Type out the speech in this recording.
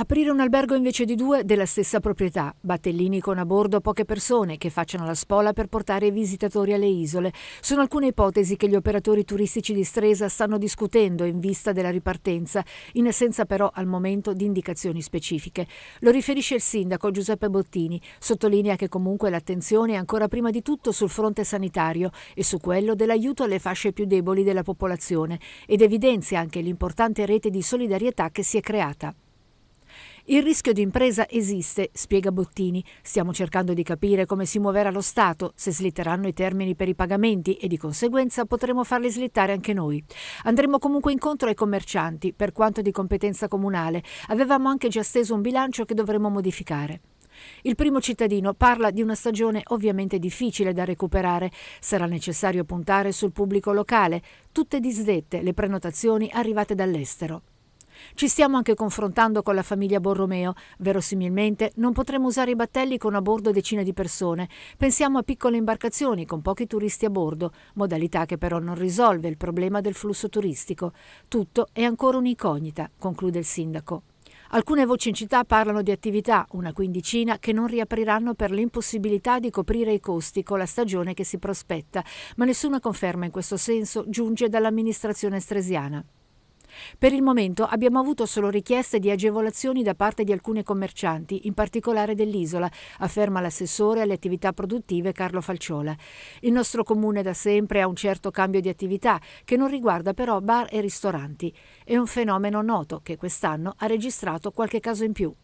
Aprire un albergo invece di due della stessa proprietà, battellini con a bordo poche persone che facciano la spola per portare i visitatori alle isole. Sono alcune ipotesi che gli operatori turistici di Stresa stanno discutendo in vista della ripartenza, in assenza però al momento di indicazioni specifiche. Lo riferisce il sindaco Giuseppe Bottini, sottolinea che comunque l'attenzione è ancora prima di tutto sul fronte sanitario e su quello dell'aiuto alle fasce più deboli della popolazione ed evidenzia anche l'importante rete di solidarietà che si è creata. Il rischio di impresa esiste, spiega Bottini. Stiamo cercando di capire come si muoverà lo Stato, se slitteranno i termini per i pagamenti e di conseguenza potremo farli slittare anche noi. Andremo comunque incontro ai commercianti, per quanto di competenza comunale. Avevamo anche già steso un bilancio che dovremo modificare. Il primo cittadino parla di una stagione ovviamente difficile da recuperare. Sarà necessario puntare sul pubblico locale, tutte disdette le prenotazioni arrivate dall'estero. Ci stiamo anche confrontando con la famiglia Borromeo. Verosimilmente non potremo usare i battelli con a bordo decine di persone. Pensiamo a piccole imbarcazioni con pochi turisti a bordo, modalità che però non risolve il problema del flusso turistico. Tutto è ancora un'incognita, conclude il sindaco. Alcune voci in città parlano di attività, una quindicina, che non riapriranno per l'impossibilità di coprire i costi con la stagione che si prospetta, ma nessuna conferma in questo senso giunge dall'amministrazione stresiana. Per il momento abbiamo avuto solo richieste di agevolazioni da parte di alcuni commercianti, in particolare dell'isola, afferma l'assessore alle attività produttive Carlo Falciola. Il nostro comune da sempre ha un certo cambio di attività, che non riguarda però bar e ristoranti. È un fenomeno noto che quest'anno ha registrato qualche caso in più.